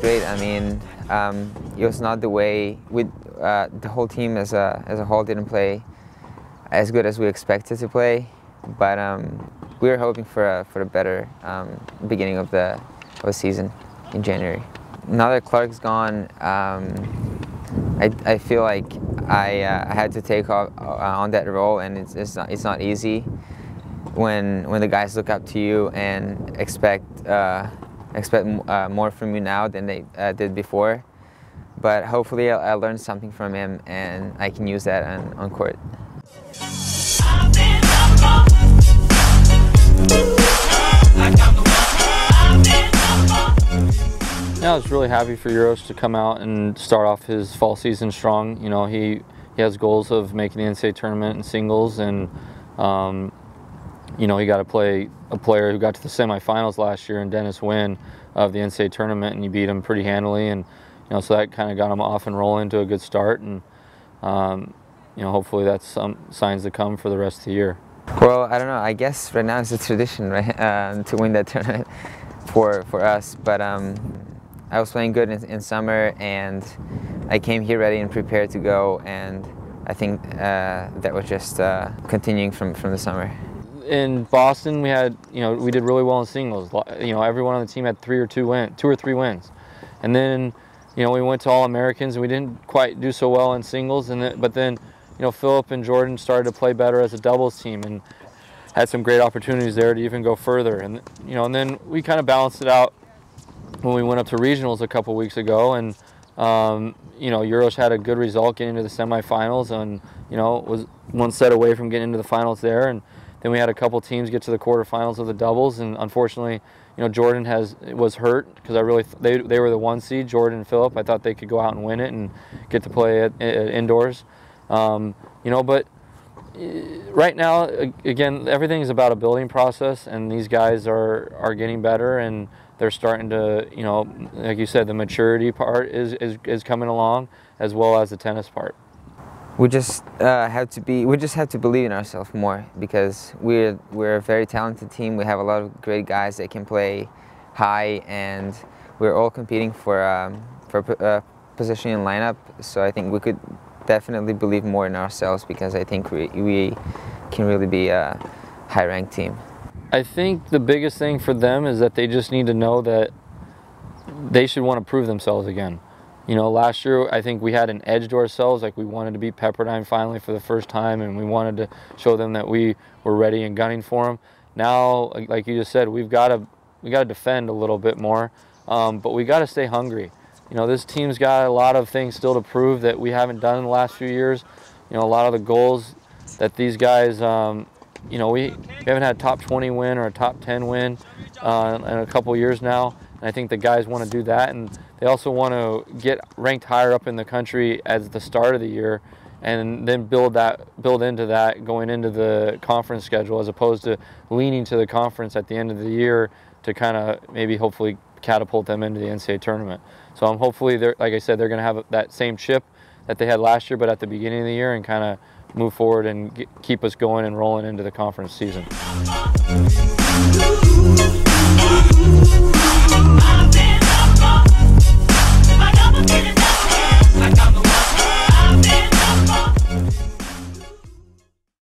great. I mean, um, it was not the way we, uh, the whole team as a as a whole didn't play as good as we expected to play, but um, we were hoping for a for a better um, beginning of the of the season in January. Now that Clark's gone, um, I, I feel like I, uh, I had to take off, uh, on that role, and it's, it's not it's not easy when when the guys look up to you and expect uh, expect uh, more from you now than they uh, did before. But hopefully, I, I learned something from him, and I can use that on, on court. Yeah, I was really happy for Uros to come out and start off his fall season strong. You know, he, he has goals of making the NCAA tournament in singles, and um, you know he got to play a player who got to the semifinals last year, and Dennis Wynn of the NCAA tournament, and he beat him pretty handily, and you know so that kind of got him off and rolling to a good start, and um, you know hopefully that's some signs to come for the rest of the year. Well, I don't know. I guess right now it's a tradition, right, um, to win that tournament for for us, but. Um, I was playing good in, in, summer and I came here ready and prepared to go and I think uh, that was just uh, continuing from, from the summer. In Boston, we had, you know, we did really well in singles. You know, everyone on the team had three or two win, two or three wins. And then, you know, we went to All Americans and we didn't quite do so well in singles. And then, but then, you know, Filip and Jordan started to play better as a doubles team and had some great opportunities there to even go further. And, you know, and then we kind of balanced it out when we went up to regionals a couple weeks ago, and um, you know, Uros had a good result getting to the semifinals, and you know, was one set away from getting into the finals there, and then we had a couple teams get to the quarterfinals of the doubles, and unfortunately, you know, Jordan has was hurt because I really they they were the one seed, Jordan and Filip. I thought they could go out and win it and get to play at, at indoors, um, you know, but eh, right now, again, everything is about a building process, and these guys are are getting better and they're starting to, you know, like you said, the maturity part is, is, is coming along as well as the tennis part. We just uh, have to be, we just have to believe in ourselves more because we're, we're a very talented team. We have a lot of great guys that can play high and we're all competing for, um, for uh, position in lineup. So I think we could definitely believe more in ourselves because I think we, we can really be a high ranked team. I think the biggest thing for them is that they just need to know that they should want to prove themselves again. You know, last year I think we had an edge to ourselves, like we wanted to beat Pepperdine finally for the first time, and we wanted to show them that we were ready and gunning for them. Now, like you just said, we've got to we got to defend a little bit more, um, but we got to stay hungry. You know, this team's got a lot of things still to prove that we haven't done in the last few years. You know, a lot of the goals that these guys um, you know, we, we haven't had a top 20 win or a top 10 win uh, in a couple years now. And I think the guys want to do that. And they also want to get ranked higher up in the country as the start of the year and then build that build into that going into the conference schedule as opposed to leaning to the conference at the end of the year to kind of maybe hopefully catapult them into the NCAA tournament. So I'm hopefully they're like I said they're going to have that same chip that they had last year but at the beginning of the year and kind of move forward and get, keep us going and rolling into the conference season.